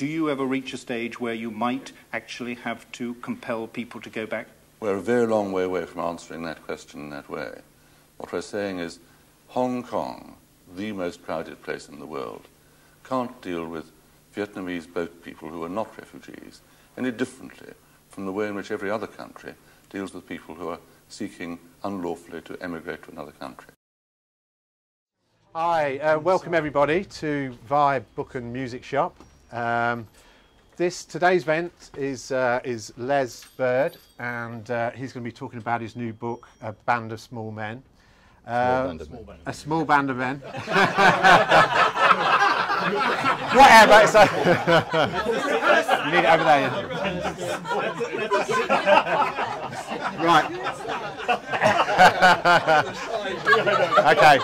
do you ever reach a stage where you might actually have to compel people to go back? We're a very long way away from answering that question in that way. What we're saying is Hong Kong, the most crowded place in the world, can't deal with Vietnamese boat people who are not refugees any differently from the way in which every other country deals with people who are seeking unlawfully to emigrate to another country. Hi, uh, welcome everybody to Vibe Book and Music Shop. Um, this today's event is uh, is Les Bird, and uh, he's going to be talking about his new book, A Band of Small Men. Small band of men. A small band of men. Whatever. So you need it over there. yeah? right. okay.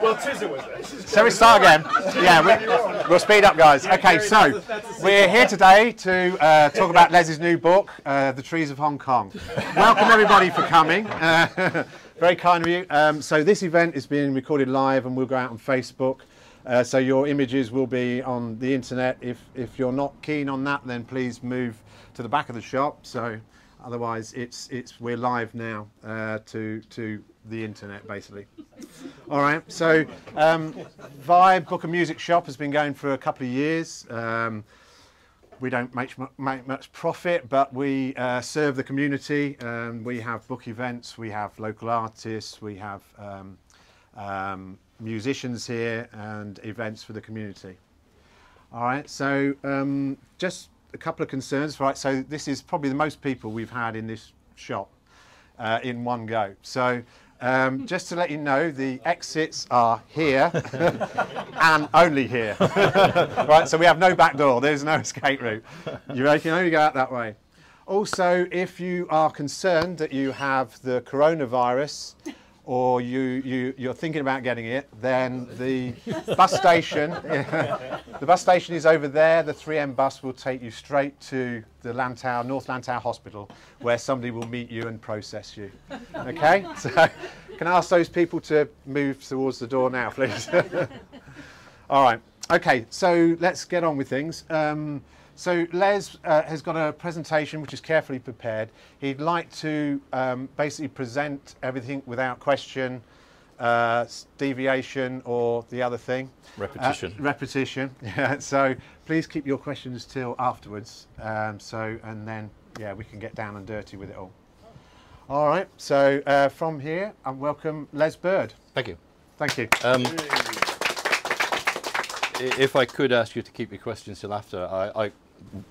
Well, Tizza was there. So we start again. Yeah, we, we'll speed up, guys. Okay, so we're here today to uh, talk about Les's new book, uh, The Trees of Hong Kong. Welcome everybody for coming. Uh, very kind of you. Um, so this event is being recorded live, and we'll go out on Facebook. Uh, so your images will be on the internet. If if you're not keen on that, then please move to the back of the shop. So otherwise, it's it's we're live now uh, to to the internet basically. All right. So um, Vibe Book and Music Shop has been going for a couple of years. Um, we don't make, make much profit, but we uh, serve the community. Um, we have book events, we have local artists, we have um, um, musicians here, and events for the community. All right, so um, just a couple of concerns. Right, so this is probably the most people we've had in this shop uh, in one go. So um, just to let you know, the exits are here and only here. right, so we have no back door. There's no escape route. You can only go out that way. Also, if you are concerned that you have the coronavirus or you, you, you're thinking about getting it, then the bus station, the bus station is over there. The 3M bus will take you straight to the Lantau, North Lantau Hospital, where somebody will meet you and process you. Okay? So can I ask those people to move towards the door now, please? All right. Okay, so let's get on with things. Um, so Les uh, has got a presentation which is carefully prepared. He'd like to um, basically present everything without question, uh, deviation, or the other thing. Repetition. Uh, repetition. Yeah. So please keep your questions till afterwards. Um, so and then yeah, we can get down and dirty with it all. All right. So uh, from here, I welcome Les Bird. Thank you. Thank you. Um, if I could ask you to keep your questions till after, I, I'm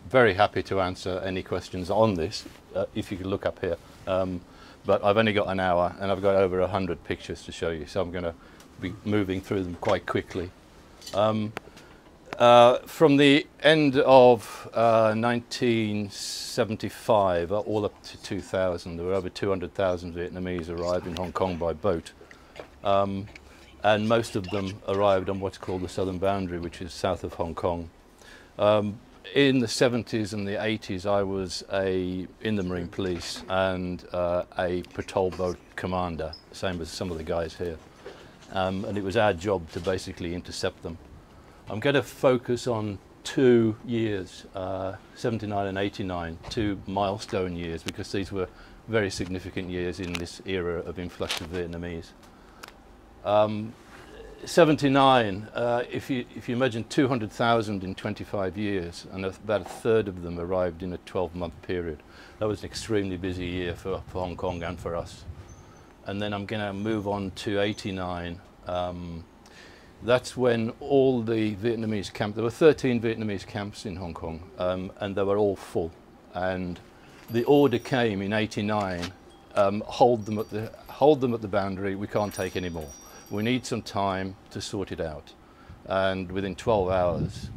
very happy to answer any questions on this, uh, if you could look up here. Um, but I've only got an hour and I've got over 100 pictures to show you, so I'm going to be moving through them quite quickly. Um, uh, from the end of uh, 1975 uh, all up to 2000, there were over 200,000 Vietnamese arrived in Hong Kong by boat. Um, and most of them arrived on what's called the southern boundary, which is south of Hong Kong. Um, in the 70s and the 80s, I was a in the Marine Police and uh, a patrol boat commander, same as some of the guys here. Um, and it was our job to basically intercept them. I'm going to focus on two years, uh, 79 and 89, two milestone years, because these were very significant years in this era of influx of Vietnamese. Um, 79, uh, if, you, if you imagine 200,000 in 25 years, and about a third of them arrived in a 12-month period, that was an extremely busy year for, for Hong Kong and for us. And then I'm going to move on to 89. Um, that's when all the Vietnamese camps, there were 13 Vietnamese camps in Hong Kong, um, and they were all full. And the order came in 89, um, hold, them at the, hold them at the boundary, we can't take any more. We need some time to sort it out. And within 12 hours,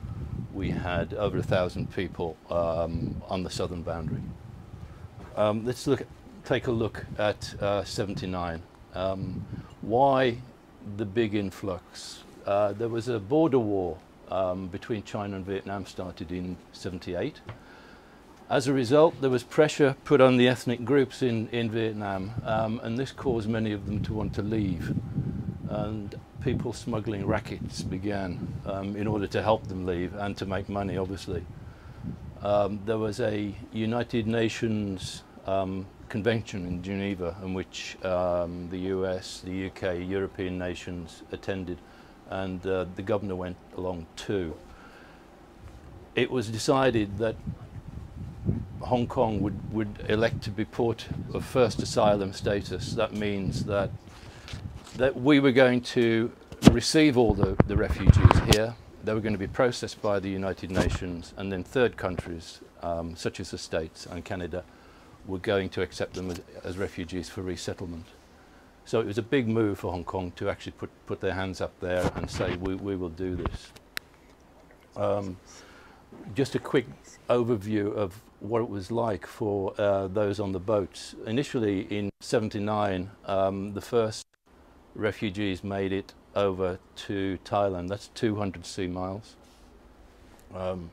we had over a thousand people um, on the southern boundary. Um, let's look, take a look at uh, 79. Um, why the big influx? Uh, there was a border war um, between China and Vietnam started in 78. As a result, there was pressure put on the ethnic groups in, in Vietnam, um, and this caused many of them to want to leave. And people smuggling rackets began um, in order to help them leave and to make money, obviously. Um, there was a United Nations um, convention in Geneva in which um, the US, the UK, European nations attended and uh, the governor went along too. It was decided that Hong Kong would, would elect to be port of first asylum status. That means that that we were going to receive all the, the refugees here. They were going to be processed by the United Nations, and then third countries, um, such as the States and Canada, were going to accept them as, as, refugees for resettlement. So it was a big move for Hong Kong to actually put, put their hands up there and say, we, we will do this. Um, just a quick overview of what it was like for uh, those on the boats. Initially in 79, um, the first refugees made it over to Thailand. That's 200 sea miles. Um,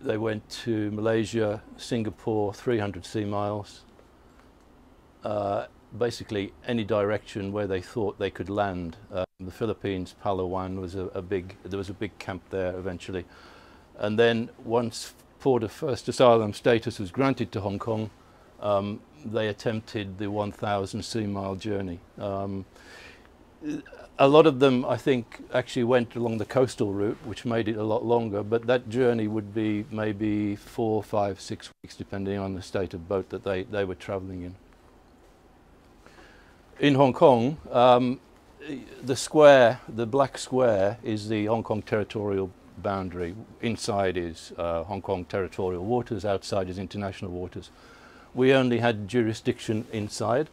they went to Malaysia, Singapore, 300 sea miles. Uh, basically, any direction where they thought they could land. Uh, the Philippines, Palawan was a, a, big. There was a big camp there eventually, and then once port of first asylum status was granted to Hong Kong, um, they attempted the 1,000 sea mile journey. Um, a lot of them, I think, actually went along the coastal route, which made it a lot longer, but that journey would be maybe four, five, six weeks, depending on the state of boat that they, they were traveling in. In Hong Kong, um, the square, the black square, is the Hong Kong territorial boundary. Inside is uh, Hong Kong territorial waters, outside is international waters we only had jurisdiction inside.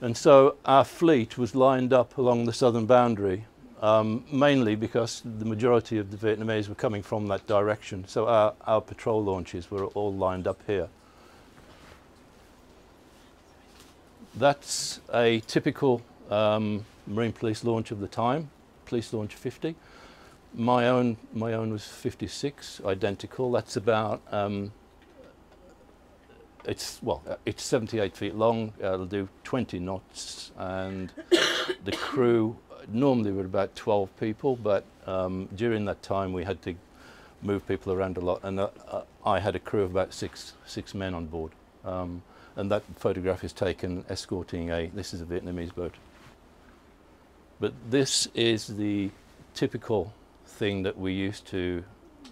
And so our fleet was lined up along the southern boundary, um, mainly because the majority of the Vietnamese were coming from that direction. So our, our patrol launches were all lined up here. That's a typical um, Marine Police launch of the time, Police Launch 50. My own, my own was 56, identical. That's about um, it's well, uh, it's 78 feet long. Uh, it'll do 20 knots, and the crew normally were about 12 people, but um, during that time we had to move people around a lot, and uh, uh, I had a crew of about six six men on board. Um, and that photograph is taken escorting a. This is a Vietnamese boat. But this is the typical thing that we used to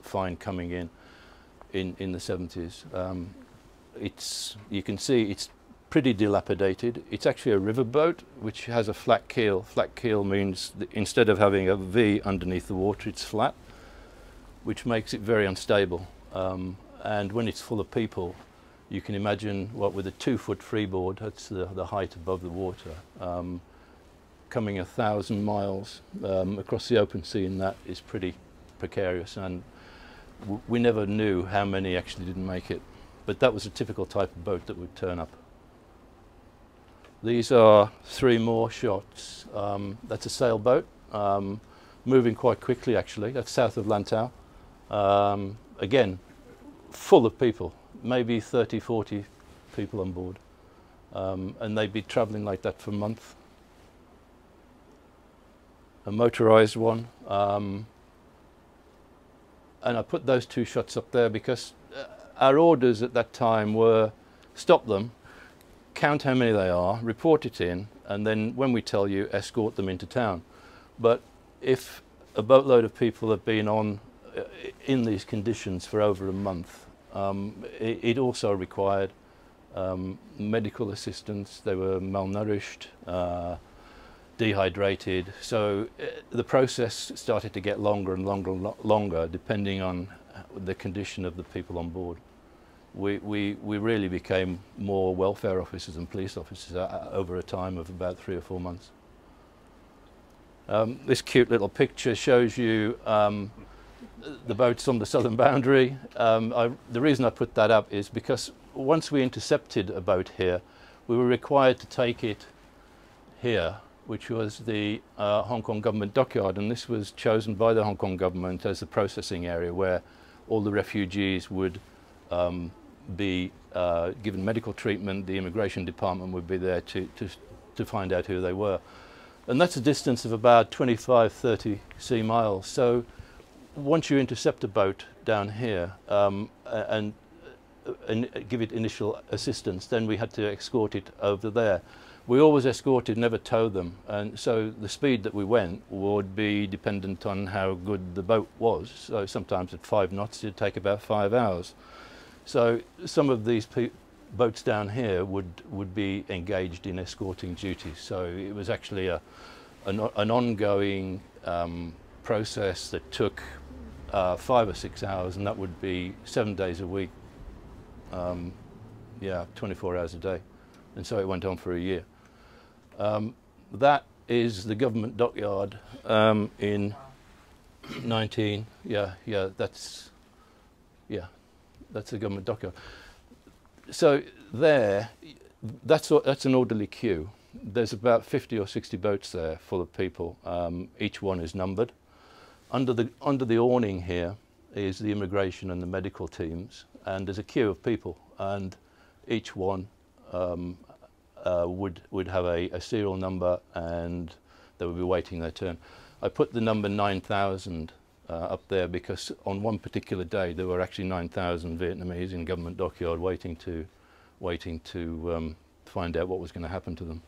find coming in in in the 70s. Um, it's you can see it's pretty dilapidated. It's actually a riverboat which has a flat keel. Flat keel means instead of having a V underneath the water, it's flat, which makes it very unstable. Um, and when it's full of people, you can imagine what with a two-foot freeboard, that's the, the height above the water, um, coming a thousand miles um, across the open sea in that is pretty precarious. And we never knew how many actually didn't make it. But that was a typical type of boat that would turn up. These are three more shots. Um, that's a sailboat, um, moving quite quickly actually. That's south of Lantau. Um, again, full of people, maybe 30, 40 people on board. Um, and they'd be traveling like that for a month. A motorized one. Um, and I put those two shots up there because our orders at that time were stop them, count how many they are, report it in, and then when we tell you, escort them into town. But if a boatload of people have been on uh, in these conditions for over a month, um, it, it, also required um, medical assistance. They were malnourished, uh, dehydrated. So uh, the process started to get longer and longer and lo longer, depending on the condition of the people on board we, we, we really became more welfare officers and police officers uh, over a time of about three or four months. Um, this cute little picture shows you um, the boats on the southern boundary. Um, I, the reason I put that up is because once we intercepted a boat here, we were required to take it here, which was the uh, Hong Kong government dockyard, and this was chosen by the Hong Kong government as the processing area where all the refugees would um, be uh, given medical treatment, the immigration department would be there to, to, to find out who they were. And that's a distance of about 25, 30 sea miles. So once you intercept a boat down here um, and, and give it initial assistance, then we had to escort it over there. We always escorted, never towed them, and so the speed that we went would be dependent on how good the boat was. So sometimes at five knots it'd take about five hours. So some of these boats down here would, would be engaged in escorting duties. So it was actually a, an, an ongoing um, process that took uh, five or six hours, and that would be seven days a week. Um, yeah, 24 hours a day. And so it went on for a year. Um, that is the government dockyard um, in 19, yeah, yeah, that's, yeah, that's the government dockyard. So there, that's, that's an orderly queue. There's about 50 or 60 boats there full of people. Um, each one is numbered. Under the, under the awning here is the immigration and the medical teams, and there's a queue of people, and each one um, would, would have a, a, serial number and they would be waiting their turn. I put the number 9,000 uh, up there because on one particular day there were actually 9,000 Vietnamese in government dockyard waiting to, waiting to um, find out what was going to happen to them.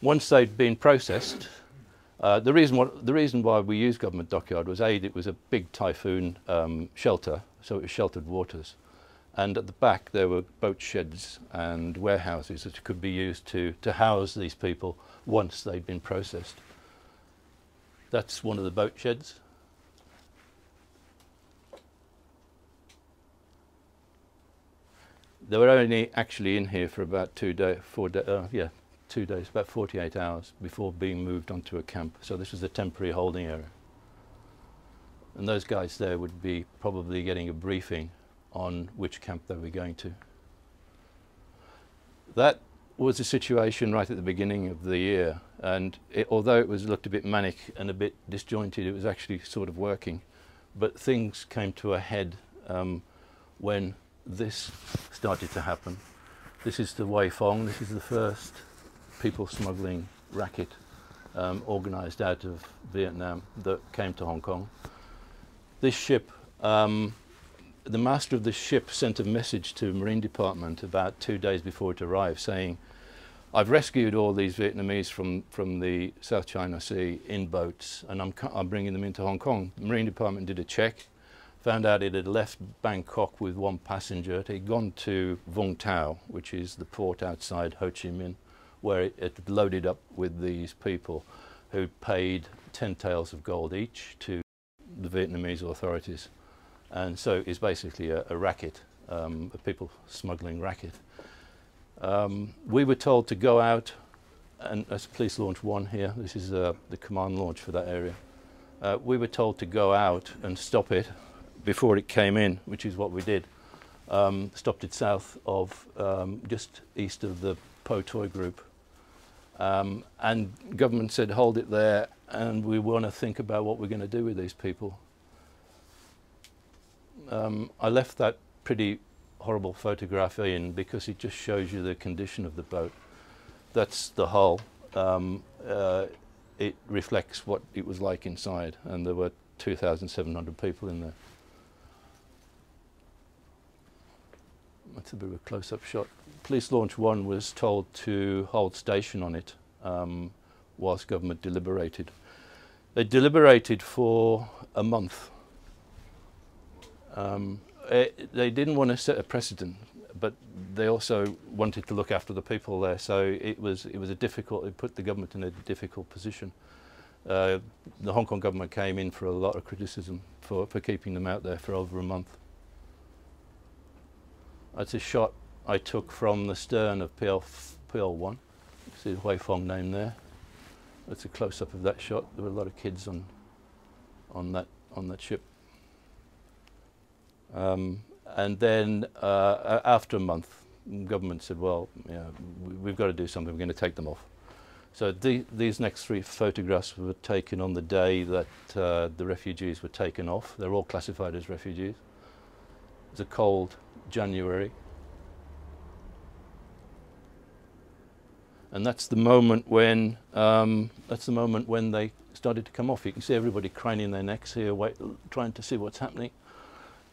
Once they'd been processed, uh, the, reason what, the reason why we used government dockyard was A, it was a big typhoon um, shelter, so it was sheltered waters. And at the back there were boat sheds and warehouses that could be used to, to house these people once they'd been processed. That's one of the boat sheds. They were only actually in here for about two days, four uh, yeah, two days, about 48 hours before being moved onto a camp. So this was a temporary holding area. And those guys there would be probably getting a briefing on which camp they were going to. That was the situation right at the beginning of the year and it, although it was looked a bit manic and a bit disjointed it was actually sort of working but things came to a head um, when this started to happen. This is the Huey Fong, this is the first people smuggling racket um, organised out of Vietnam that came to Hong Kong. This ship, um, the master of the ship sent a message to Marine Department about two days before it arrived saying, I've rescued all these Vietnamese from, from the South China Sea in boats and I'm, I'm bringing them into Hong Kong. The Marine Department did a check, found out it had left Bangkok with one passenger. It had gone to Vung Tau, which is the port outside Ho Chi Minh where it, it loaded up with these people who paid 10 taels of gold each to the Vietnamese authorities. And so it's basically a, a racket, um, a people smuggling racket. Um, we were told to go out and as police launch one here, this is uh, the command launch for that area. Uh, we were told to go out and stop it before it came in, which is what we did. Um, stopped it south of, um, just east of the Po Toi group. Um, and government said, hold it there, and we want to think about what we're going to do with these people. Um, I left that pretty horrible photograph in because it just shows you the condition of the boat. That's the hull. Um, uh, it reflects what it was like inside, and there were 2,700 people in there. That's a bit of a close-up shot. Police Launch 1 was told to hold station on it um, whilst government deliberated. They deliberated for a month. Um, it, eh, they didn't want to set a precedent, but they also wanted to look after the people there. So it was it was a difficult. It put the government in a difficult position. Uh, the Hong Kong government came in for a lot of criticism for, for keeping them out there for over a month. That's a shot I took from the stern of PL, PL1. You see the Huey Fong name there. That's a close-up of that shot. There were a lot of kids on, on, that, on that ship. Um, and then uh, after a month, government said, well, yeah, we've got to do something. We're going to take them off. So the, these next three photographs were taken on the day that uh, the refugees were taken off. They're all classified as refugees. It's a cold January. and that's the moment when um, that's the moment when they started to come off. You can see everybody craning their necks here, wait, trying to see what's happening.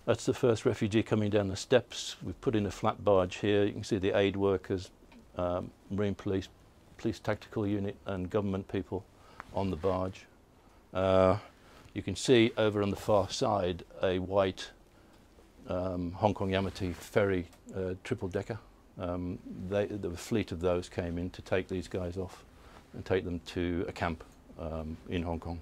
That's the first refugee coming down the steps. We've put in a flat barge here. You can see the aid workers, um, Marine Police, Police Tactical Unit and government people on the barge. Uh, you can see over on the far side a white um, Hong Kong Yaumati ferry uh, triple decker. Um, they, the fleet of those came in to take these guys off and take them to a camp um, in Hong Kong.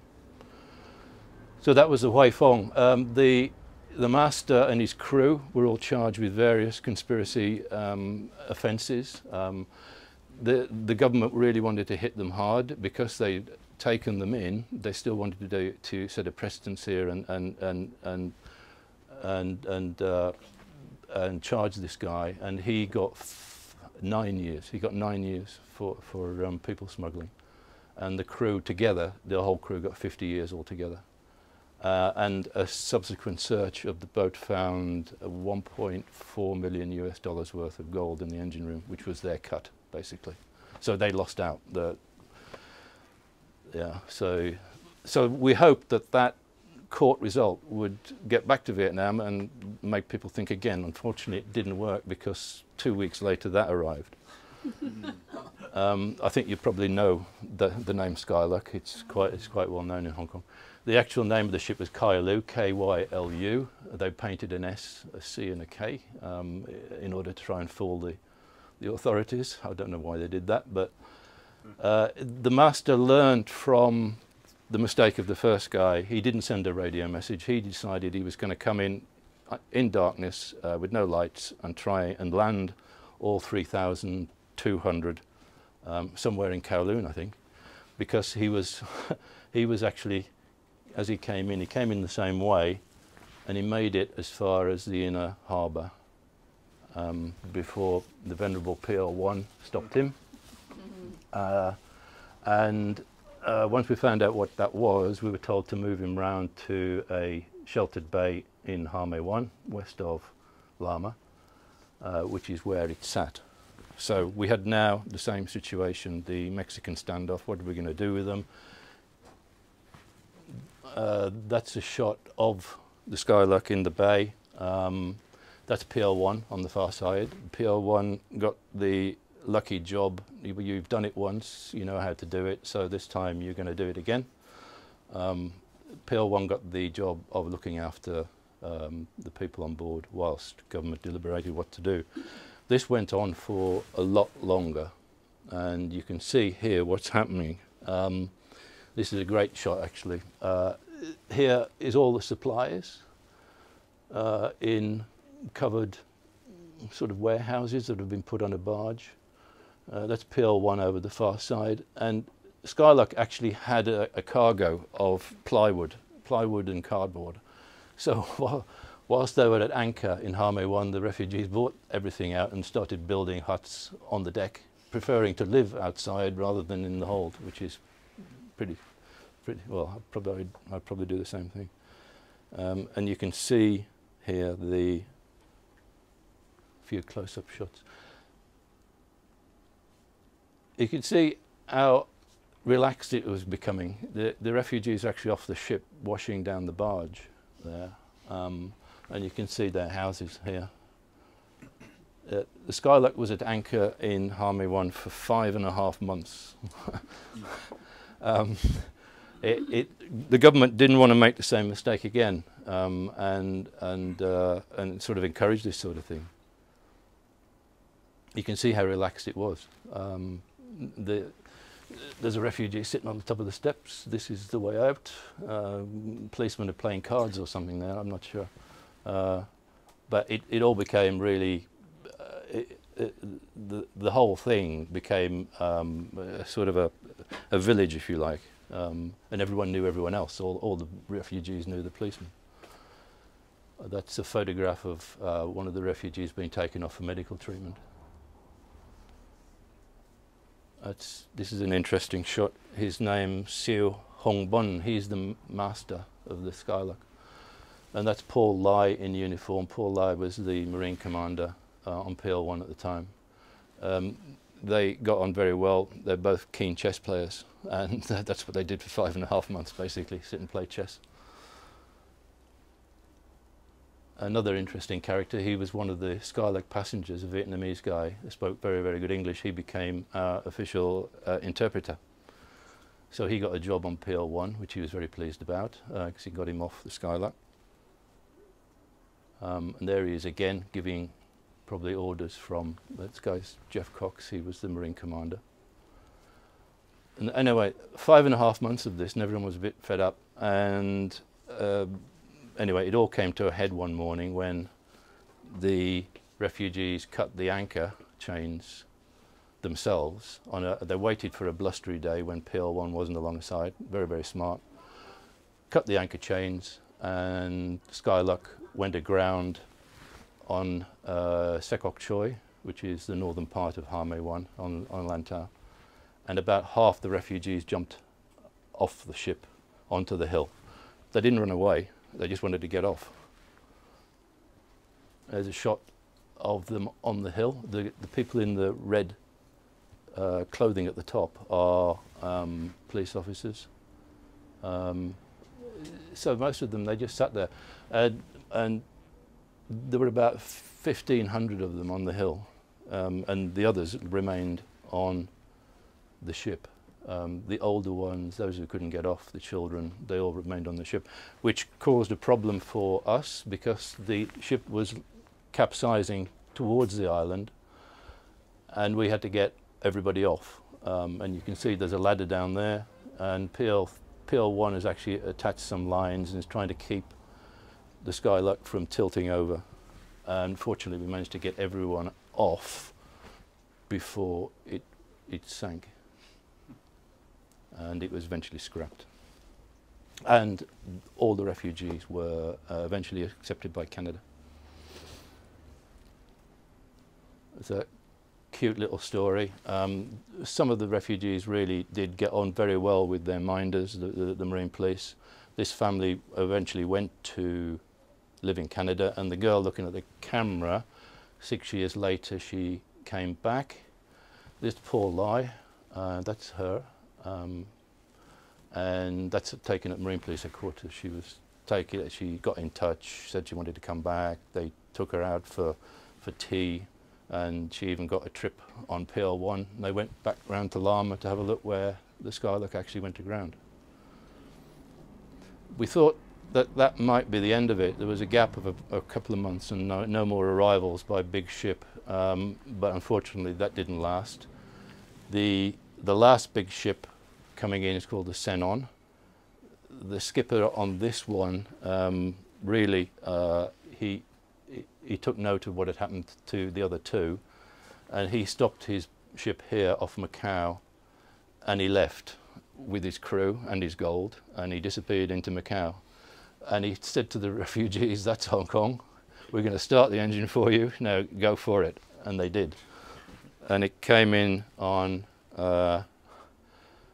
So that was the Huey Fong. Um, the, the master and his crew were all charged with various conspiracy um, offences. Um, the, the government really wanted to hit them hard because they'd taken them in. They still wanted to do to set a precedence here and and and and and and, uh, and charge this guy. And he got nine years. He got nine years for for um, people smuggling, and the crew together, the whole crew got 50 years altogether. Uh, and a subsequent search of the boat found 1.4 million US dollars worth of gold in the engine room, which was their cut, basically. So they lost out. The, yeah, so, so we hope that that court result would get back to Vietnam and make people think again. Unfortunately, it didn't work because two weeks later that arrived. um, I think you probably know the, the name Skyluck. It's quite, it's quite well known in Hong Kong. The actual name of the ship was Kylu, K-Y-L-U. They painted an S, a C and a K um, in order to try and fool the, the authorities. I don't know why they did that, but uh, the master learned from the mistake of the first guy. He didn't send a radio message. He decided he was going to come in uh, in darkness uh, with no lights and try and land all 3,200 um, somewhere in Kowloon, I think, because he was he was actually as he came in, he came in the same way and he made it as far as the inner harbour um, before the venerable PL1 stopped him. Uh, and uh, once we found out what that was, we were told to move him round to a sheltered bay in Ha Mei Wan, west of Lama, uh, which is where it sat. So we had now the same situation, the Mexican standoff, what are we going to do with them? Uh, that's a shot of the Skyluck in the bay. Um, that's PL1 on the far side. PL1 got the lucky job. You've done it once, you know how to do it, so this time you're going to do it again. Um, PL1 got the job of looking after um, the people on board whilst government deliberated what to do. This went on for a lot longer, and you can see here what's happening. Um, this is a great shot, actually. Uh, here is all the supplies uh, in covered sort of warehouses that have been put on a barge. Uh, that's PL1 over the far side. And Skyluck actually had a, a cargo of plywood, plywood and cardboard. So while, whilst they were at anchor in Ha Mei Wan, the refugees bought everything out and started building huts on the deck, preferring to live outside rather than in the hold, which is pretty, pretty well, I'd probably, I'd probably do the same thing. Um, and you can see here the few close-up shots you can see how relaxed it was becoming. The, the refugees actually off the ship washing down the barge there. Um, and you can see their houses here. Uh, the Skyluck was at anchor in Ha Mei Wan for five and a half months. um, it, it, the government didn't want to make the same mistake again um, and, and, uh, and sort of encourage this sort of thing. You can see how relaxed it was. Um, the, there's a refugee sitting on the top of the steps. This is the way out. Uh, policemen are playing cards or something there. I'm not sure. Uh, but it, it all became really, uh, it, it, the, the whole thing became um, sort of a, a village, if you like. Um, and everyone knew everyone else. All, all the refugees knew the policemen. that's a photograph of uh, one of the refugees being taken off for medical treatment. It's, this is an interesting shot. His name, Siu Hong Bun. He's the master of the Skyluck. And that's Paul Lai in uniform. Paul Lai was the Marine commander uh, on PL1 at the time. Um, they got on very well. They're both keen chess players, and that's what they did for five and a half months, basically, sit and play chess. Another interesting character, he was one of the Skyluck passengers, a Vietnamese guy who spoke very, very good English. He became our official uh, interpreter. So he got a job on PL1, which he was very pleased about, because uh, he got him off the Skyluck. Um, and there he is again, giving probably orders from this guy's Jeff Cox, he was the Marine commander. And anyway, five and a half months of this, and everyone was a bit fed up. And uh, anyway, it all came to a head one morning when the refugees cut the anchor chains themselves. On a, they waited for a blustery day when PL1 wasn't alongside. Very, very smart. Cut the anchor chains, and Skyluck went aground on uh, Sekok Choi, which is the northern part of Ha Mei Wan on, on Lantau. And about half the refugees jumped off the ship onto the hill. They didn't run away, they just wanted to get off. There's a shot of them on the hill. The, the people in the red uh, clothing at the top are um, police officers. Um, so most of them, they just sat there. and there were about 1,500 of them on the hill, um, and the others remained on the ship. Um, the older ones, those who couldn't get off, the children, they all remained on the ship, which caused a problem for us because the ship was capsizing towards the island and we had to get everybody off. Um, and you can see there's a ladder down there and PL, PL1 has actually attached some lines and is trying to keep the Skyluck from tilting over. And fortunately, we managed to get everyone off before it, it sank. And it was eventually scrapped. And all the refugees were uh, eventually accepted by Canada. A cute little story. Um, some of the refugees really did get on very well with their minders, the, the, the Marine Police. This family eventually went to live in Canada, and the girl looking at the camera, six years later, she came back. This Paul Lai, uh, that's her, um, and that's taken at Marine Police headquarters. She was taken, she got in touch, said she wanted to come back. They took her out for, for tea, and she even got a trip on PL1. And They went back round to Lama to have a look where the Skyluck actually went to ground. We thought that that might be the end of it. There was a gap of a, a couple of months and no, no, more arrivals by big ship, um, but unfortunately that didn't last. The, the last big ship coming in is called the Sen On. The skipper on this one um, really, uh, he, he took note of what had happened to the other two and he stopped his ship here off Macau and he left with his crew and his gold and he disappeared into Macau and he said to the refugees, that's Hong Kong. We're going to start the engine for you. Now go for it. And they did. And it came in on, uh,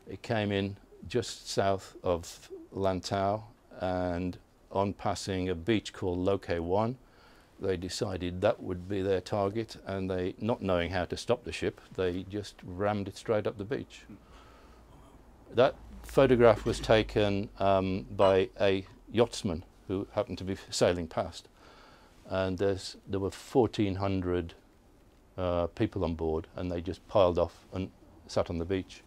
it came in just south of Lantau and on passing a beach called Lo Kei Wan, they decided that would be their target and they, not knowing how to stop the ship, they just rammed it straight up the beach. That photograph was taken um, by a yachtsman who happened to be sailing past. And there were 1,400 uh, people on board, and they just piled off and sat on the beach.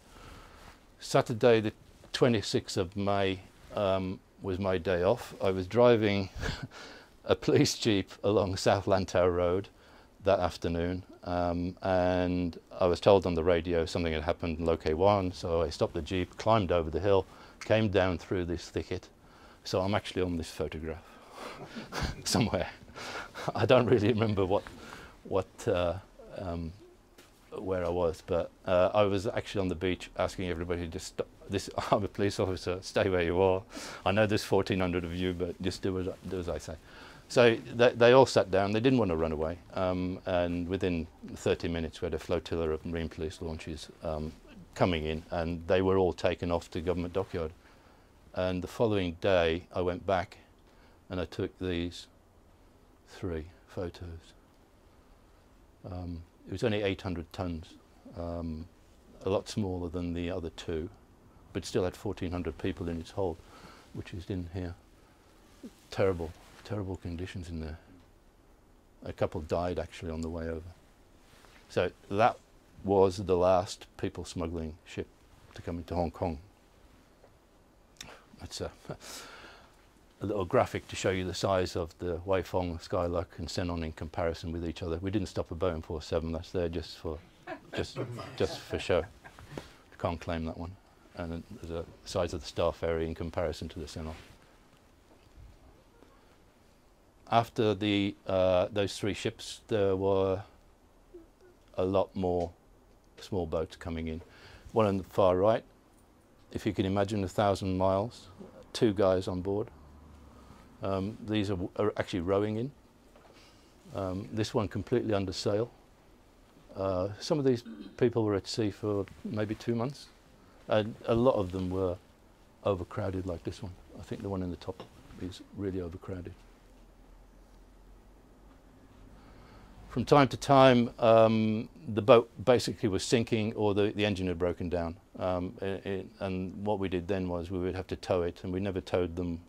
Saturday, the 26th of May, um, was my day off. I was driving a police jeep along South Lantau Road that afternoon, um, and I was told on the radio something had happened in Lo Kei Wan, so I stopped the jeep, climbed over the hill, came down through this thicket, so I'm actually on this photograph somewhere. I don't really remember what, what, uh, um, where I was, but uh, I was actually on the beach asking everybody to stop. This, I'm a police officer, stay where you are. I know there's 1,400 of you, but just do as, do as I say. So they, they, all sat down, they didn't want to run away, um, and within 30 minutes we had a flotilla of Marine Police launches um, coming in, and they were all taken off to government dockyard. And the following day, I went back and I took these three photos. Um, it was only 800 tons um, a lot smaller than the other two, but still had 1,400 people in its hold, which is in here. Terrible, terrible conditions in there. A couple died actually on the way over. So that was the last people smuggling ship to come into Hong Kong. That's a, a little graphic to show you the size of the Weifeng, Skyluck and Sen On in comparison with each other. We didn't stop a Boeing 47, that's there just for, just, just for show. Can't claim that one. And the size of the Star Ferry in comparison to the Sen On. After the, uh, those three ships, there were a lot more small boats coming in. One on the far right, if you can imagine a thousand miles, two guys on board. Um, these are, are, actually rowing in. Um, this one completely under sail. Uh, some of these people were at sea for maybe two months. And a lot of them were overcrowded like this one. I think the one in the top is really overcrowded. From time to time, um, the boat basically was sinking or the, the engine had broken down. Um, it, it, and what we did then was we would have to tow it, and we never towed them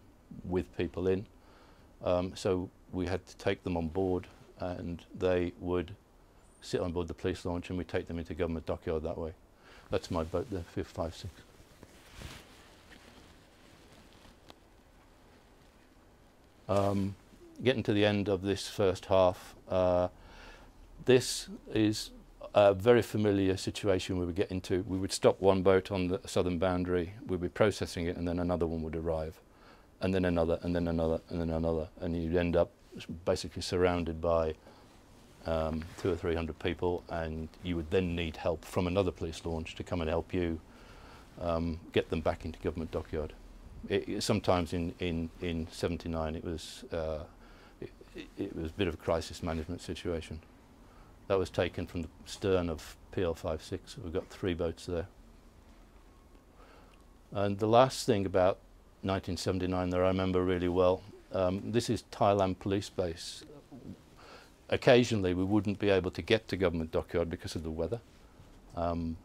with people in. Um, so we had to take them on board, and they would sit on board the police launch, and we take them into government dockyard that way. That's my boat, the 556. Um, getting to the end of this first half, uh, this is a very familiar situation we would get into. We would stop one boat on the southern boundary, we'd be processing it, and then another one would arrive, and then another, and then another, and then another, and you'd end up basically surrounded by um, two or three hundred people, and you would then need help from another police launch to come and help you um, get them back into government dockyard. It, it, sometimes in, in, in 79 it was, uh, it, it was a bit of a crisis management situation. That was taken from the stern of PL56. We've got three boats there. And the last thing about 1979 that I remember really well, um, this is Tai Lam Police Base. Occasionally we wouldn't be able to get to government dockyard because of the weather. Um,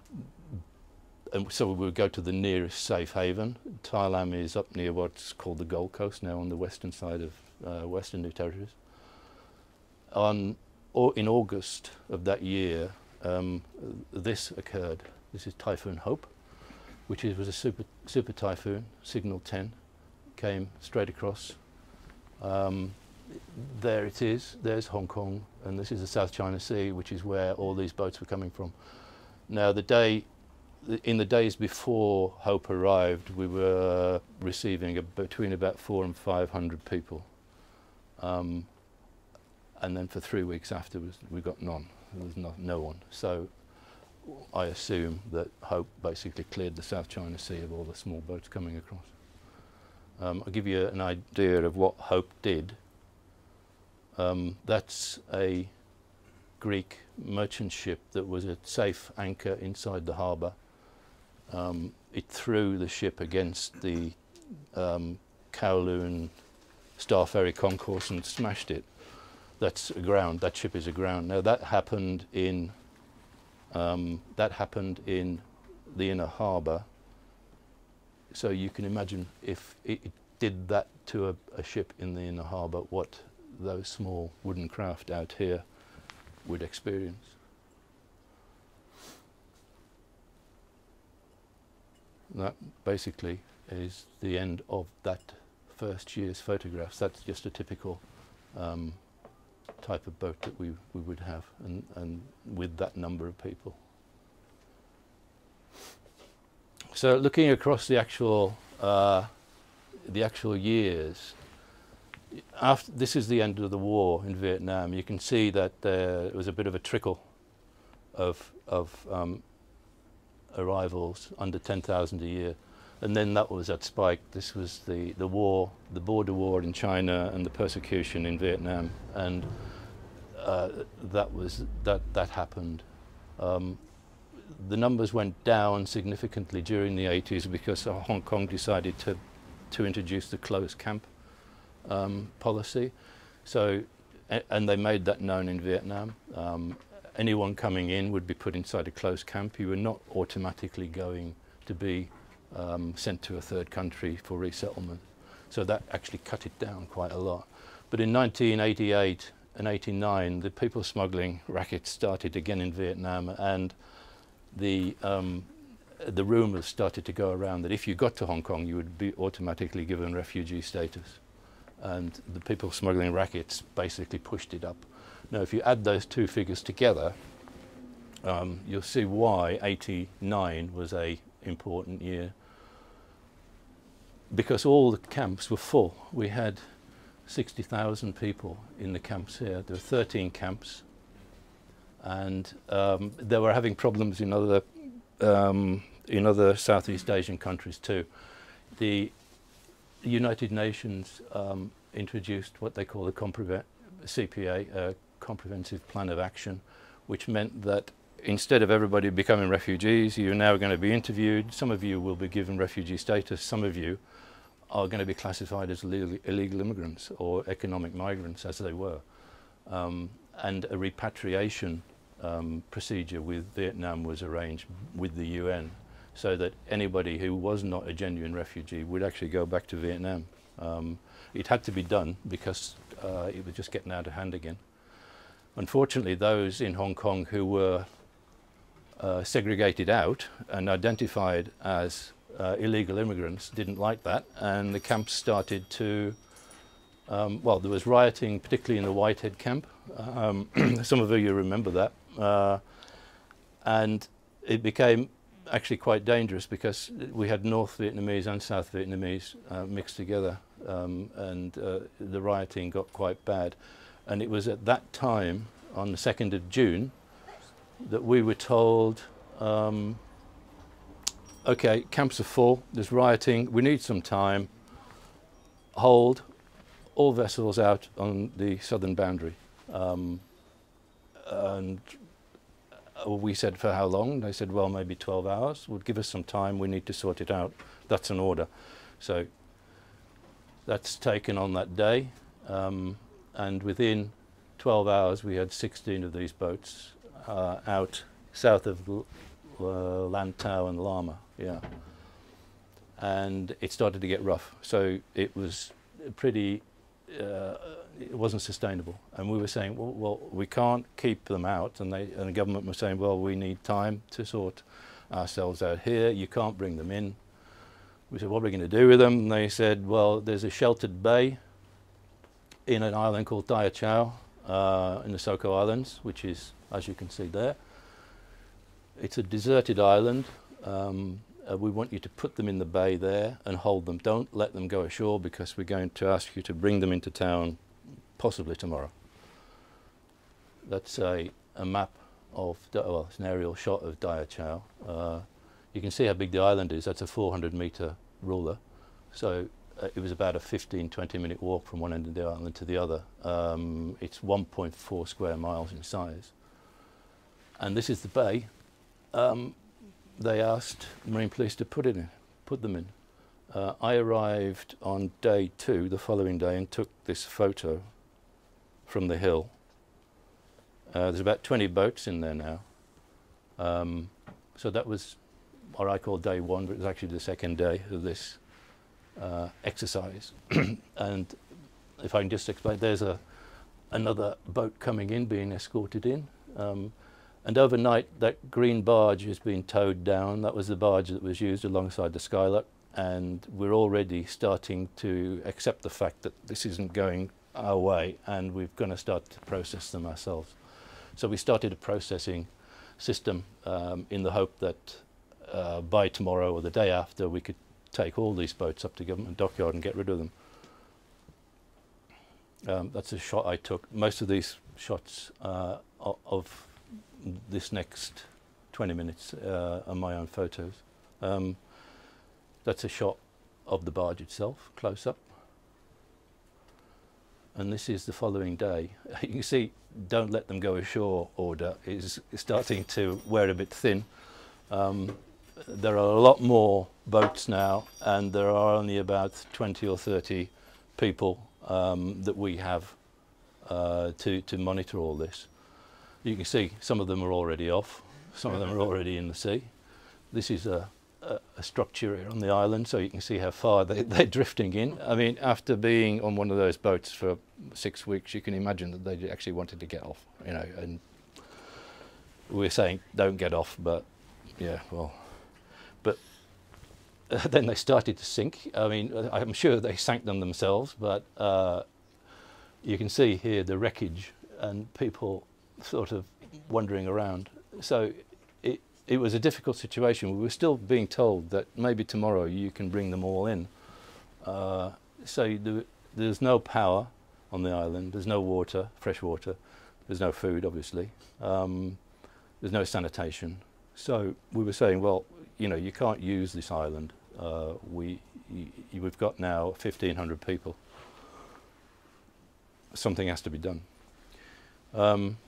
and so we would go to the nearest safe haven. Tai Lam is up near what's called the Gold Coast now on the western side of uh, Western New Territories. On in August of that year, um, this occurred. This is Typhoon Hope, which is, was a super, super typhoon, signal 10, came straight across. Um, there it is, there's Hong Kong, and this is the South China Sea, which is where all these boats were coming from. Now, the day, in the days before Hope arrived, we were receiving a, between about four and 500 people. Um, and then for three weeks afterwards we got none. There was no, no one. So I assume that Hope basically cleared the South China Sea of all the small boats coming across. Um, I'll give you an idea of what Hope did. Um, that's a Greek merchant ship that was a safe anchor inside the harbour. Um, it threw the ship against the um, Kowloon Star Ferry concourse and smashed it that's aground. That ship is aground. Now that happened in um, that happened in the inner harbour. So you can imagine if it, did that to a, a, ship in the inner harbour, what those small wooden craft out here would experience. That basically is the end of that first year's photographs. That's just a typical um, type of boat that we, we would have and, and with that number of people. So looking across the actual uh, the actual years, after this is the end of the war in Vietnam. You can see that there was a bit of a trickle of of um, arrivals under 10,000 a year, and then that was at spike. This was the the war, the border war in China, and the persecution in Vietnam, and uh, that was that that happened. Um, the numbers went down significantly during the 80s because Hong Kong decided to to introduce the closed camp um, policy. So, and they made that known in Vietnam. Um, anyone coming in would be put inside a closed camp. You were not automatically going to be um, sent to a third country for resettlement. So that actually cut it down quite a lot. But in 1988 and 89, the people smuggling rackets started again in Vietnam, and the um, the rumours started to go around that if you got to Hong Kong, you would be automatically given refugee status. And the people smuggling rackets basically pushed it up. Now, if you add those two figures together, um, you'll see why 89 was a important year. Because all the camps were full. We had 60,000 people in the camps here. There were 13 camps. And um, they were having problems in other, um, in other Southeast Asian countries too. The United Nations um, introduced what they call the CPA, uh, Comprehensive Plan of Action, which meant that instead of everybody becoming refugees, you're now going to be interviewed. Some of you will be given refugee status. Some of you are going to be classified as illegal, immigrants or economic migrants, as they were. Um, and a repatriation um, procedure with Vietnam was arranged with the UN so that anybody who was not a genuine refugee would actually go back to Vietnam. Um, it had to be done because uh, it was just getting out of hand again. Unfortunately, those in Hong Kong who were uh, segregated out and identified as uh, illegal immigrants didn't like that, and the camps started to. Um, well, there was rioting, particularly in the Whitehead camp. Um, some of you remember that, uh, and it became actually quite dangerous because we had North Vietnamese and South Vietnamese uh, mixed together, um, and uh, the rioting got quite bad. And it was at that time, on the 2nd of June, that we were told um, okay, camps are full, there's rioting, we need some time, hold all vessels out on the southern boundary. Um, and we said for how long? They said, well, maybe 12 hours. Would give us some time. We need to sort it out. That's an order. So that's taken on that day. Um, and within 12 hours, we had 16 of these boats uh, out south of uh, Lantau and Lama yeah. And it started to get rough. So it was pretty, uh, it wasn't sustainable. And we were saying, well, well, we can't keep them out. And, they, and the government was saying, well, we need time to sort ourselves out here. You can't bring them in. We said, what are we going to do with them? And they said, well, there's a sheltered bay in an island called Tai A Chau uh, in the Soko Islands, which is, as you can see there. It's a deserted island. Um, uh, we want you to put them in the bay there and hold them. Don't let them go ashore because we're going to ask you to bring them into town possibly tomorrow. That's a, a map of, well, it's an aerial shot of Tai A Chau. Uh, you can see how big the island is. That's a 400 metre ruler. So uh, it was about a 15, 20 minute walk from one end of the island to the other. Um, it's 1.4 square miles in size. And this is the bay. Um, they asked Marine Police to put it in, put them in. Uh, I arrived on day two, the following day, and took this photo from the hill. Uh, there's about 20 boats in there now. Um, so that was what I call day one, but it was actually the second day of this uh, exercise. and if I can just explain, there's a another boat coming in, being escorted in. Um, and overnight, that green barge has been towed down. That was the barge that was used alongside the Skyluck. And we're already starting to accept the fact that this isn't going our way and we're going to start to process them ourselves. So we started a processing system um, in the hope that uh, by tomorrow or the day after we could take all these boats up to government dockyard and get rid of them. Um, that's a shot I took. Most of these shots uh, of this next 20 minutes uh, my own photos. Um, that's a shot of the barge itself, close up. And this is the following day. You can see, don't let them go ashore order is starting to wear a bit thin. Um, there are a lot more boats now, and there are only about 20 or 30 people um, that we have uh, to, to monitor all this. You can see some of them are already off, some of them are already in the sea. This is a, a, a structure here on the island, so you can see how far they, they're drifting in. I mean, after being on one of those boats for six weeks, you can imagine that they actually wanted to get off, you know, and we're saying don't get off, but yeah, well, but uh, then they started to sink. I mean, I'm sure they sank them themselves, but uh, you can see here the wreckage and people sort of wandering around. So it, it was a difficult situation. We were still being told that maybe tomorrow you can bring them all in. Uh, so the, there's no power on the island, there's no water, fresh water, there's no food, obviously. Um, there's no sanitation. So we were saying, well, you know, you can't use this island. Uh, we, we've got now 1,500 people. Something has to be done. Um,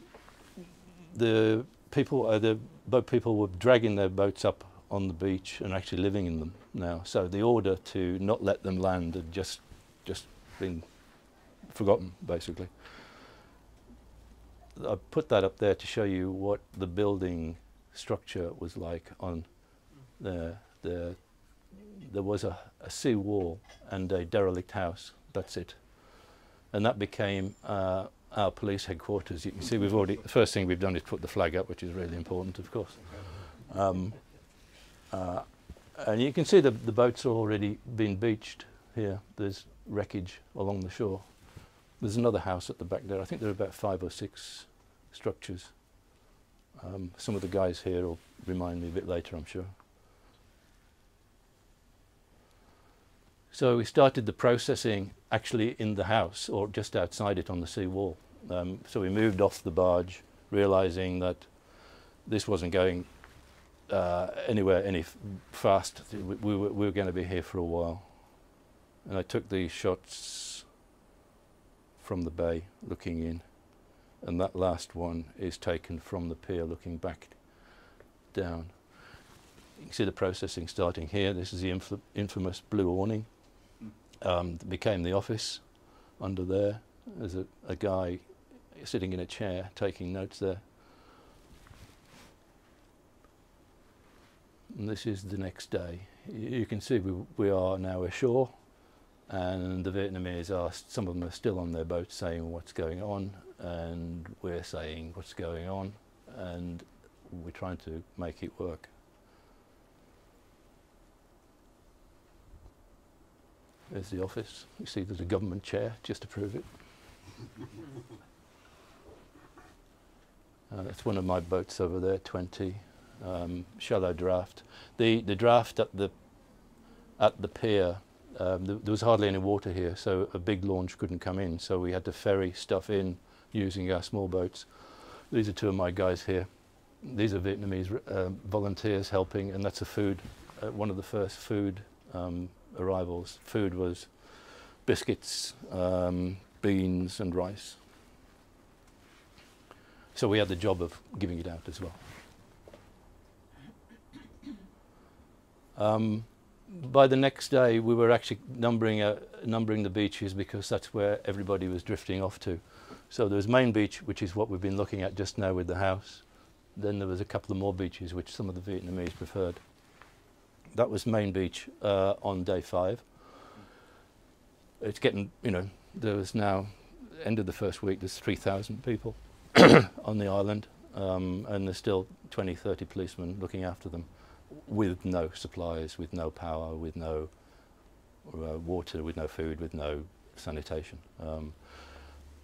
the people, uh, the boat people were dragging their boats up on the beach and actually living in them now. So the order to not let them land had just, just been forgotten, basically. I put that up there to show you what the building structure was like on the, the there was a, a sea wall and a derelict house. That's it. And that became uh, our police headquarters. You can see we've already, the first thing we've done is put the flag up, which is really important, of course. Um, uh, and you can see the, the boats are already been beached here. There's wreckage along the shore. There's another house at the back there. I think there are about five or six structures. Um, some of the guys here will remind me a bit later, I'm sure. So we started the processing actually in the house or just outside it on the sea wall. Um, so we moved off the barge, realizing that this wasn't going uh, anywhere any fast. We, we, were, we were going to be here for a while. And I took these shots from the bay looking in. And that last one is taken from the pier looking back down. You can see the processing starting here. This is the inf infamous blue awning. Um, became the office under there. There's a, a guy sitting in a chair taking notes there. And this is the next day. You can see we, we are now ashore and the Vietnamese are, some of them are still on their boat saying what's going on and we're saying what's going on and we're trying to make it work. There's the office. You see there's a government chair just to prove it. Uh, that's one of my boats over there, 20, um, shallow draft. The, the draft at the, at the pier, um, th there was hardly any water here, so a big launch couldn't come in, so we had to ferry stuff in using our small boats. These are two of my guys here. These are Vietnamese uh, volunteers helping, and that's a food, uh, one of the first food um, arrivals. Food was biscuits, um, beans and rice. So we had the job of giving it out as well. Um, by the next day, we were actually numbering, uh, numbering the beaches because that's where everybody was drifting off to. So there was Main Beach, which is what we've been looking at just now with the house. Then there was a couple of more beaches, which some of the Vietnamese preferred. That was Main Beach uh, on day five. It's getting, you know, there was now, end of the first week, there's 3,000 people. on the island, um, and there's still 20, 30 policemen looking after them with no supplies, with no power, with no uh, water, with no food, with no sanitation. Um,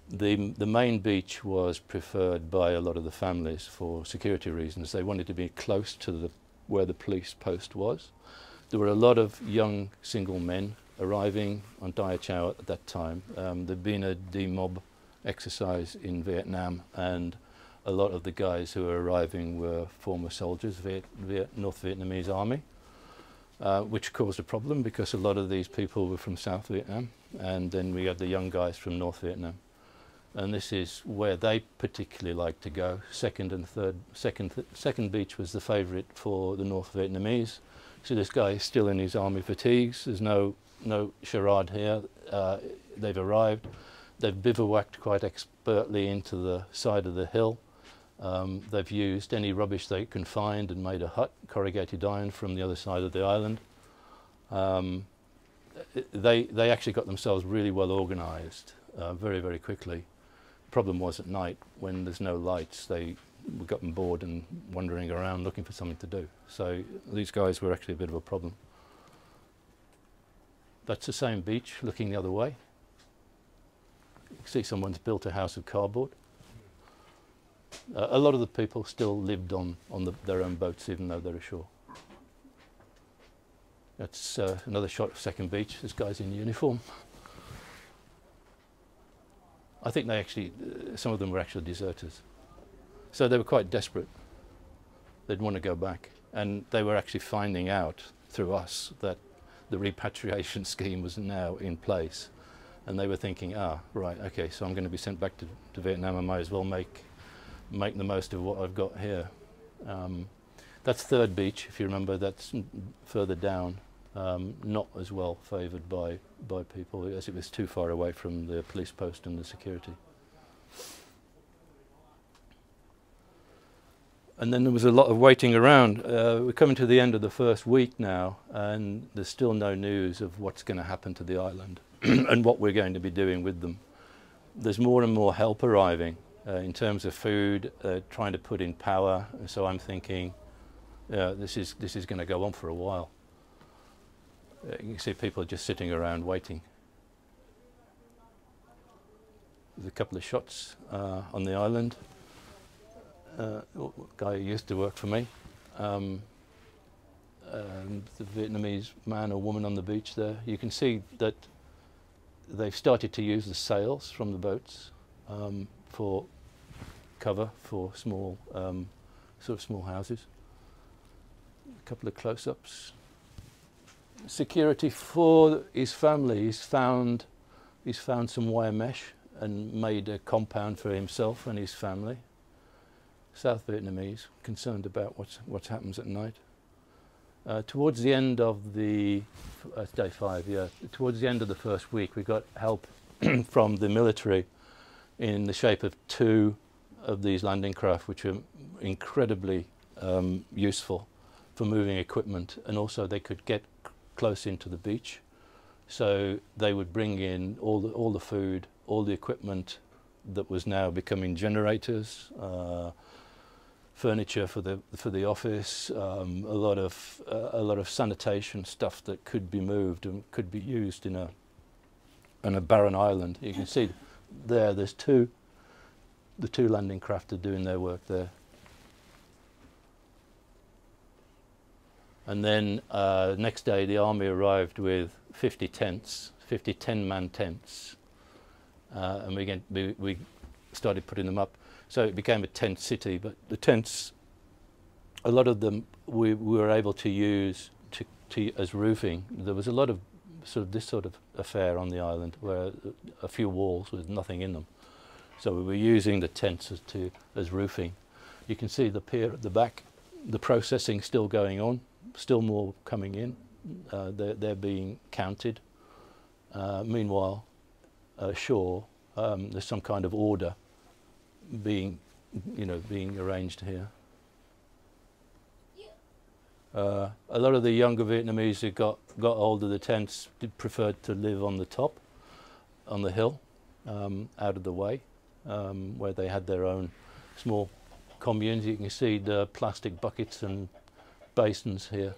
the, the main beach was preferred by a lot of the families for security reasons. They wanted to be close to the, where the police post was. There were a lot of young single men arriving on Tai A Chau at that time. Um, there'd been a demob exercise in Vietnam and a lot of the guys who were arriving were former soldiers, Viet, Viet, North Vietnamese army, uh, which caused a problem because a lot of these people were from South Vietnam and then we had the young guys from North Vietnam. And this is where they particularly like to go. Second and third, second, th second beach was the favourite for the North Vietnamese. So this guy is still in his army fatigues. There's no, no charade here. Uh, they've arrived. They've bivouacked quite expertly into the side of the hill Um, they've used any rubbish they can find and made a hut, corrugated iron from the other side of the island. Um, they, they actually got themselves really well organised uh, very, very quickly. Problem was at night when there's no lights, they were gotten bored and wandering around looking for something to do. So these guys were actually a bit of a problem. That's the same beach looking the other way. You can see someone's built a house of cardboard. Uh, a lot of the people still lived on, on the, their own boats even though they're ashore. That's uh, another shot of Second Beach. This guy's in uniform. I think they actually, uh, some of them were actually deserters. So they were quite desperate. They'd want to go back. And they were actually finding out through us that the repatriation scheme was now in place. And they were thinking, ah, right, okay, so I'm going to be sent back to, to Vietnam. I might as well make, make the most of what I've got here. Um, that's Third Beach, if you remember, that's further down. Um, not as well favoured by, by people as it was too far away from the police post and the security. And then there was a lot of waiting around. Uh, we're coming to the end of the first week now, and there's still no news of what's going to happen to the island and what we're going to be doing with them. There's more and more help arriving uh, in terms of food, uh, trying to put in power. So I'm thinking, uh, this is this is going to go on for a while. Uh, you can see people just sitting around waiting. There's a couple of shots uh, on the island uh, guy who used to work for me. Um, and the Vietnamese man or woman on the beach there. You can see that they've started to use the sails from the boats um, for cover for small, um, sort of small houses. A couple of close-ups. Security for his family. He's found, he's found some wire mesh and made a compound for himself and his family. South Vietnamese, concerned about what's, what happens at night. Uh, towards the end of the, uh, day five, yeah, towards the end of the first week, we got help from the military in the shape of two of these landing craft, which were incredibly um, useful for moving equipment, and also they could get close into the beach. So they would bring in all the, all the food, all the equipment that was now becoming generators, uh, furniture for the for the office, um, a lot of uh, a lot of sanitation stuff that could be moved and could be used in a on a barren island. You can see there. There's two. The two landing craft are doing their work there. And then uh, next day, the army arrived with 50 tents, 50 10-man tents, uh, and we, we, we started putting them up. So it became a tent city, but the tents, a lot of them we, we were able to use to, to, as roofing. There was a lot of sort of this sort of affair on the island where a few walls with nothing in them. So we were using the tents as, to, as roofing. You can see the pier at the back, the processing still going on, still more coming in. Uh, they're, they're being counted. Uh, meanwhile, ashore, um, there's some kind of order being, you know, being arranged here. Uh, a lot of the younger Vietnamese who got, got hold of the tents preferred to live on the top, on the hill, um, out of the way, um, where they had their own small communes. You can see the plastic buckets and basins here.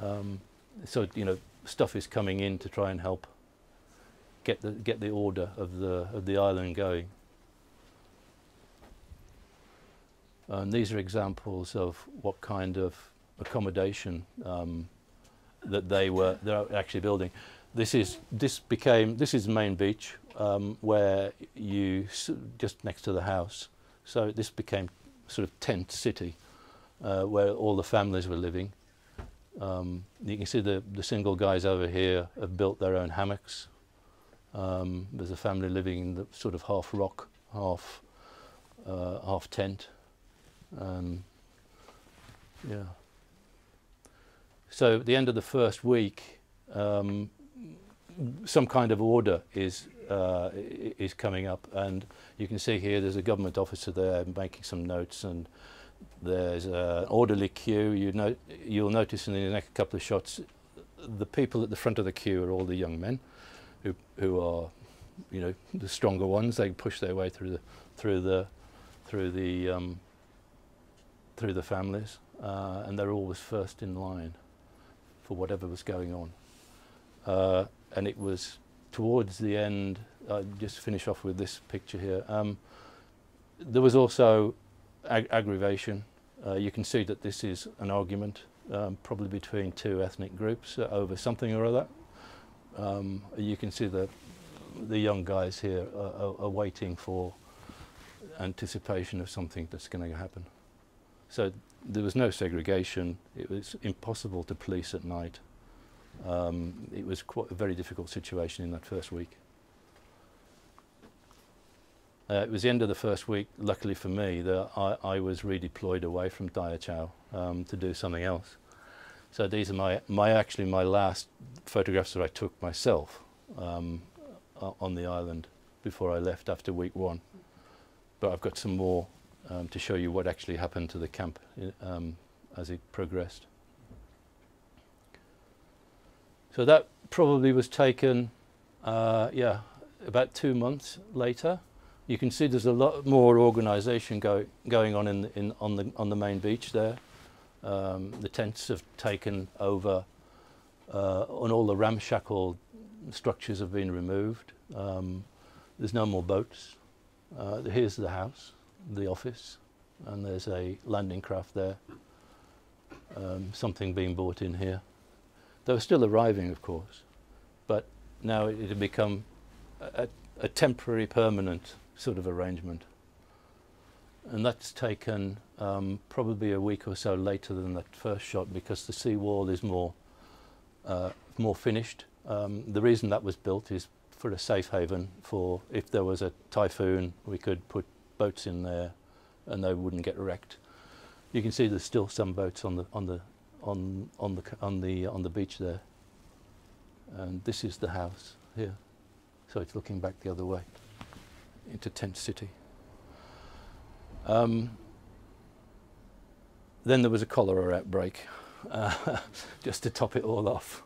Um, so, you know, stuff is coming in to try and help get the, get the order of the, of the island going. And these are examples of what kind of accommodation um, that they were they're actually building. This is this became this is the main beach um, where you just next to the house. So this became sort of tent city uh, where all the families were living. Um, you can see the the single guys over here have built their own hammocks. Um, there's a family living in the sort of half rock, half uh, half tent. Um, yeah. So at the end of the first week, um, some kind of order is uh, is coming up, and you can see here there's a government officer there making some notes, and there's an orderly queue. You know, you'll notice in the next couple of shots, the people at the front of the queue are all the young men, who who are, you know, the stronger ones. They push their way through the through the through the um, through the families, uh, and they're always first in line for whatever was going on. Uh, and it was towards the end, I'll just finish off with this picture here. Um, there was also ag aggravation. Uh, you can see that this is an argument, um, probably between two ethnic groups uh, over something or other. Um, you can see that the young guys here are, are, are waiting for anticipation of something that's going to happen. So there was no segregation. It was impossible to police at night. Um, it was quite a very difficult situation in that first week. Uh, it was the end of the first week, luckily for me, that I, I was redeployed away from Tai A Chau um, to do something else. So these are my, my actually my last photographs that I took myself um, on the island before I left after week one. But I've got some more um, to show you what actually happened to the camp um, as it progressed. So that probably was taken, uh, yeah, about two months later. You can see there's a lot more organisation go, going on in, in, on, the, on the main beach there. Um, the tents have taken over uh, and all the ramshackle structures have been removed. Um, there's no more boats. Uh, here's the house the office and there's a landing craft there, um, something being brought in here. They were still arriving, of course, but now it had become a, a temporary, permanent sort of arrangement. And that's taken um, probably a week or so later than that first shot because the seawall is more, uh, more finished. Um, the reason that was built is for a safe haven for if there was a typhoon, we could put boats in there and they wouldn't get wrecked. You can see there's still some boats on the on the on on the on the on the beach there. And this is the house here. So it's looking back the other way into Tent City. Um, then there was a cholera outbreak, uh, just to top it all off.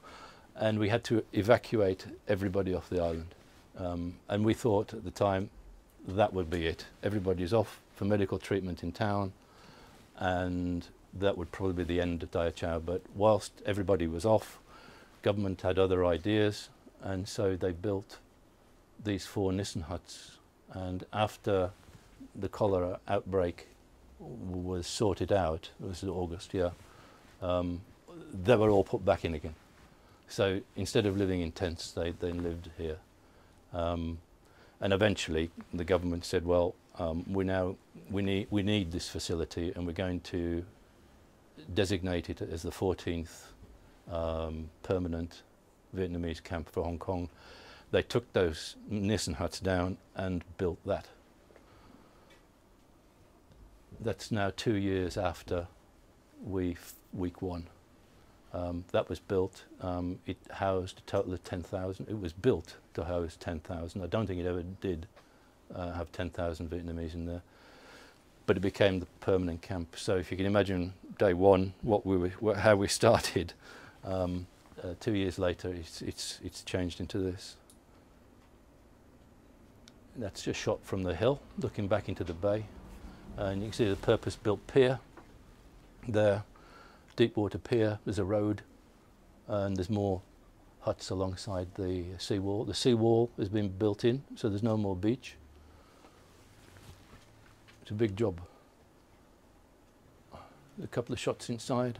And we had to evacuate everybody off the island. Um, and we thought at the time that would be it. Everybody's off for medical treatment in town, and that would probably be the end of Tai A Chau. But whilst everybody was off, government had other ideas, and so they built these four Nissen huts. And after the cholera outbreak was sorted out, it was August, yeah, um, they were all put back in again. So instead of living in tents, they then lived here. Um, and eventually the government said, well, um, we now we need we need this facility, and we're going to designate it as the 14th um, permanent Vietnamese camp for Hong Kong. They took those Nissen huts down and built that. That's now two years after we week one. Um, that was built. Um, it housed a total of 10,000. It was built to house 10,000. I don't think it ever did uh, have 10,000 Vietnamese in there. But it became the permanent camp. So if you can imagine day one, what we were, how we started, um, uh, two years later, it's, it's, it's changed into this. That's just shot from the hill, looking back into the bay. and you can see the purpose-built pier there Deepwater Pier, there's a road, and there's more huts alongside the seawall. The seawall has been built in, so there's no more beach. It's a big job. A couple of shots inside.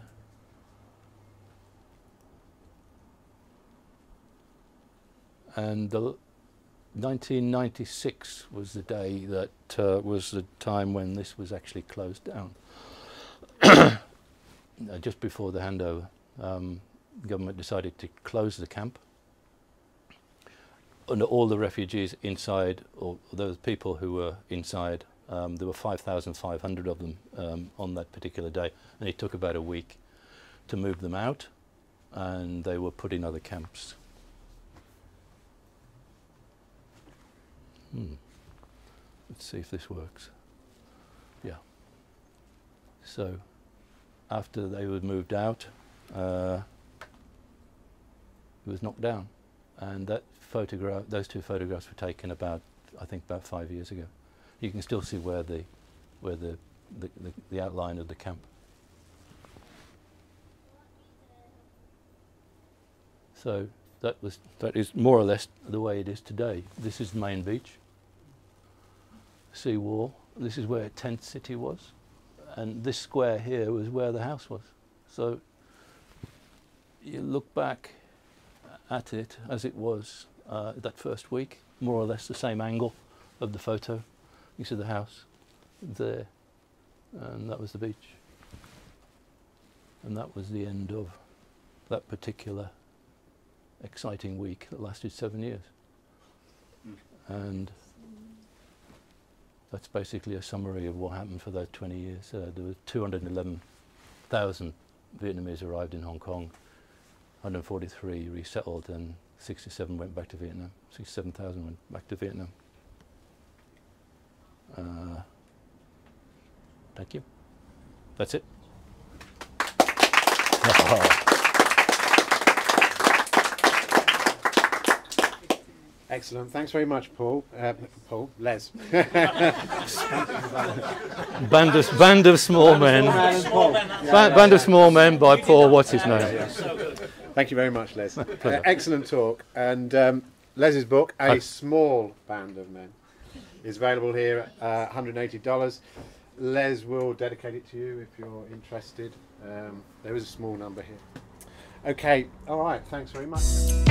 And the 1996 was the day that uh, was the time when this was actually closed down. uh, just before the handover, um, government decided to close the camp. And all the refugees inside, or those people who were inside, um, there were 5,500 of them um, on that particular day, and it took about a week to move them out, and they were put in other camps. Hmm. Let's see if this works. Yeah. So, after they were moved out, uh, it was knocked down, and that photograph, those two photographs were taken about, I think, about five years ago. You can still see where the, where the, the, the, the outline of the camp. So that was that is more or less the way it is today. This is the main beach. Sea wall. This is where Tent City was, and this square here was where the house was. So you look back at it as it was uh, that first week, more or less the same angle of the photo. You see the house there, and that was the beach. And that was the end of that particular exciting week that lasted seven years. And that's basically a summary of what happened for those 20 years. Uh, there were 211,000 Vietnamese arrived in Hong Kong, 143 resettled, and 67 went back to Vietnam. 67,000 went back to Vietnam. Uh, thank you. That's it. Excellent. Thanks very much, Paul. Uh, Paul, Les. band of band of small men. Band of small men by Paul. What's his name? Thank you very much, Les. Uh, excellent talk. And um, Les's book, A Small Band of Men, is available here at uh, $180. Les will dedicate it to you if you're interested. Um, there is a small number here. Okay, all right, thanks very much.